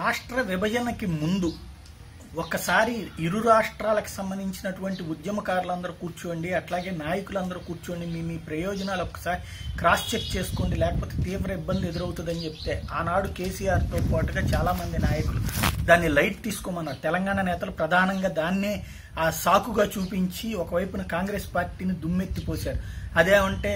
రాష్ట్ర విభజనకి ముందు ఒకసారి ఇరు రాష్ట్రాలకు సంబంధించినటువంటి ఉద్యమకారులందరూ కూర్చోండి అట్లాగే నాయకులందరూ కూర్చోండి మీ మీ ప్రయోజనాలు ఒకసారి క్రాస్ చెక్ చేసుకోండి లేకపోతే తీవ్ర ఇబ్బంది ఎదురవుతుందని చెప్తే ఆనాడు కేసీఆర్తో పాటుగా చాలామంది నాయకులు దాన్ని లైట్ తీసుకోమన్నారు. తెలంగాణ నేతలు ప్రధానంగా దాన్నే ఆ సాకుగా చూపించి ఒకవైపున కాంగ్రెస్ పార్టీని దుమ్మెత్తిపోశారు అదేమంటే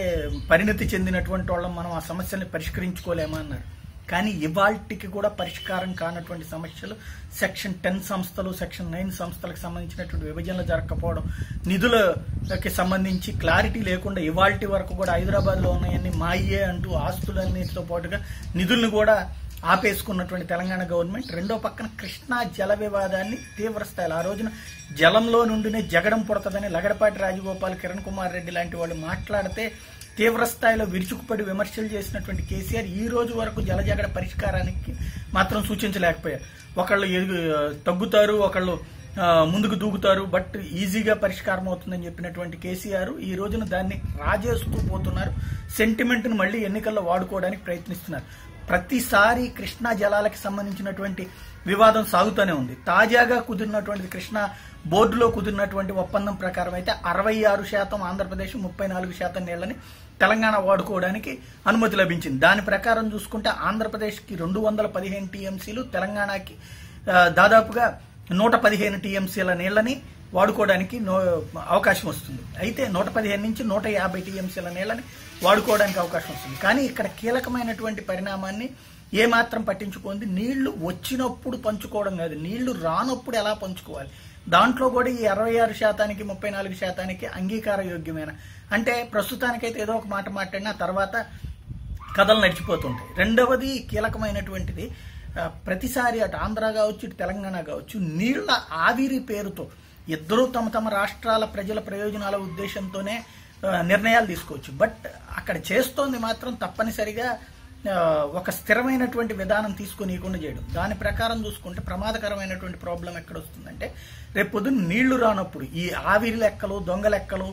పరిణతి చెందినటువంటి వాళ్ళం మనం ఆ సమస్యల్ని పరిష్కరించుకోలేమన్నారు. కానీ ఇవాల్టికి కూడా పరిష్కారం కానటువంటి సమస్యలు సెక్షన్ టెన్ సంస్థలు సెక్షన్ నైన్ సంస్థలకు సంబంధించినటువంటి విభజనలు జరగకపోవడం నిధులకి సంబంధించి క్లారిటీ లేకుండా ఇవాల్టి వరకు కూడా హైదరాబాద్లో ఉన్నాయన్ని మాయే అంటూ ఆస్తులన్నిటితో పాటుగా నిధులను కూడా ఆపేసుకున్నటువంటి తెలంగాణ గవర్నమెంట్. రెండో పక్కన కృష్ణా జల వివాదాన్ని తీవ్ర స్థాయిలో ఆ రోజున జలంలో నుండినే జగడం పుడతదని లగడపాటి రాజగోపాల్ కిరణ్ కుమార్ రెడ్డి లాంటి వాళ్ళు మాట్లాడితే తీవ్రస్థాయిలో విరుచుకుపడి విమర్శలు చేసినటువంటి కేసీఆర్ ఈ రోజు వరకు జలజగడ పరిష్కారానికి మాత్రం సూచించలేకపోయారు. ఒకళ్ళు ఎదుగు తగ్గుతారు ఒకళ్ళు ముందుకు దూకుతారు బట్ ఈజీగా పరిష్కారం అవుతుందని చెప్పినటువంటి కేసీఆర్ ఈ రోజున దాన్ని రాజేస్తూ పోతున్నారు. సెంటిమెంట్ను మళ్ళీ ఎన్నికల్లో వాడుకోవడానికి ప్రయత్నిస్తున్నారు. ప్రతిసారి కృష్ణా జలాలకు సంబంధించినటువంటి వివాదం సాగుతూనే ఉంది. తాజాగా కుదిరినటువంటి కృష్ణా బోర్డులో కుదిరినటువంటి ఒప్పందం ప్రకారం అయితే అరవై ఆరు శాతం ఆంధ్రప్రదేశ్ ముప్పై నాలుగు శాతం నీళ్ళని తెలంగాణ వాడుకోవడానికి అనుమతి లభించింది. దాని ప్రకారం చూసుకుంటే ఆంధ్రప్రదేశ్కి రెండు వందల పదిహేను టీఎంసీలు తెలంగాణకి దాదాపుగా నూట పదిహేను టీఎంసీల నీళ్ళని వాడుకోవడానికి నో అవకాశం వస్తుంది. అయితే నూట పదిహేను నుంచి నూట యాభై టీఎంసీల నీళ్ళని వాడుకోవడానికి అవకాశం వస్తుంది. కానీ ఇక్కడ కీలకమైనటువంటి పరిణామాన్ని ఏమాత్రం పట్టించుకుంది. నీళ్ళు వచ్చినప్పుడు పంచుకోవడం కాదు. నీళ్ళు రానప్పుడు ఎలా పంచుకోవాలి? దాంట్లో కూడా ఈ అరవై ఆరు శాతానికి ముప్పై నాలుగు శాతానికి అంగీకార యోగ్యమైన? అంటే ప్రస్తుతానికైతే ఏదో ఒక మాట మాట్లాడినా తర్వాత కథలు నడిచిపోతుంటాయి. రెండవది కీలకమైనటువంటిది ప్రతిసారి అటు ఆంధ్ర కావచ్చు ఇటు తెలంగాణ కావచ్చు నీళ్ళ ఆవిరి పేరుతో ఇద్దరూ తమ తమ రాష్ట్రాల ప్రజల ప్రయోజనాల ఉద్దేశంతోనే నిర్ణయాలు తీసుకోవచ్చు. బట్ అక్కడ చేస్తోంది మాత్రం తప్పనిసరిగా ఒక స్థిరమైనటువంటి విధానం తీసుకునియకుండా చేయడం. దాని ప్రకారం చూసుకుంటే ప్రమాదకరమైనటువంటి ప్రాబ్లం ఎక్కడ వస్తుందంటే రేపు పొద్దున్న నీళ్ళు రానప్పుడు ఈ ఆవిరి లెక్కలు దొంగ లెక్కలు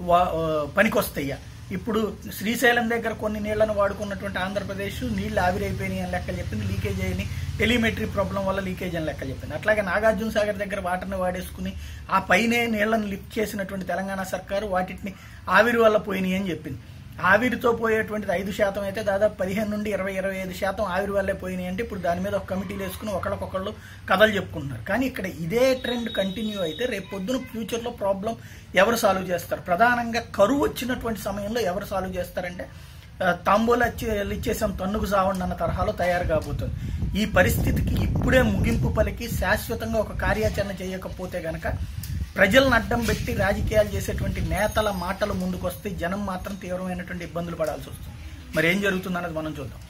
వా- పనికొస్తాయ్యా ఇప్పుడు శ్రీశైలం దగ్గర కొన్ని నీళ్ళను వాడుకున్నటువంటి ఆంధ్రప్రదేశ్ నీళ్ళు ఆవిరైపోయినాయి అని లెక్క చెప్పింది. లీకేజ్ అయ్యి టెలిమెట్రీ ప్రాబ్లం వల్ల లీకేజ్ అని లెక్క చెప్పింది. అట్లాగే నాగార్జున సాగర్ దగ్గర వాటర్ని వాడేసుకుని ఆ పైనే నీళ్ళను లిఫ్ట్ చేసినటువంటి తెలంగాణ సర్కారు వాటిని ఆవిరి వల్ల పోయినాయి అని చెప్పింది. ఆవిరితో పోయేటువంటిది ఐదు శాతం అయితే దాదాపు పదిహేను నుండి ఇరవై ఇరవై ఐదు శాతం ఆవిరి వల్లే పోయినాయి అంటే ఇప్పుడు దాని మీద ఒక కమిటీలు వేసుకుని ఒకళ్ళకొకళ్ళు కథలు చెప్పుకుంటున్నారు. కానీ ఇక్కడ ఇదే ట్రెండ్ కంటిన్యూ అయితే రేపు పొద్దున ఫ్యూచర్లో ప్రాబ్లం ఎవరు సాల్వ్ చేస్తారు? ప్రధానంగా కరువు వచ్చినటువంటి సమయంలో ఎవరు సాల్వ్ చేస్తారంటే తాంబూలు ఇచ్చేసాం తన్నుకు సావండి అన్న తరహాలో తయారు కాబోతుంది. ఈ పరిస్థితికి ఇప్పుడే ముగింపు పలికి శాశ్వతంగా ఒక కార్యాచరణ చేయకపోతే గనక ప్రజలను అడ్డం పెట్టి రాజకీయాలు చేసేటువంటి నేతల మాటలు ముందుకొస్తే జనం మాత్రం తీవ్రమైనటువంటి ఇబ్బందులు పడాల్సి వస్తుంది. మరి ఏం జరుగుతుందన్నది మనం చూద్దాం.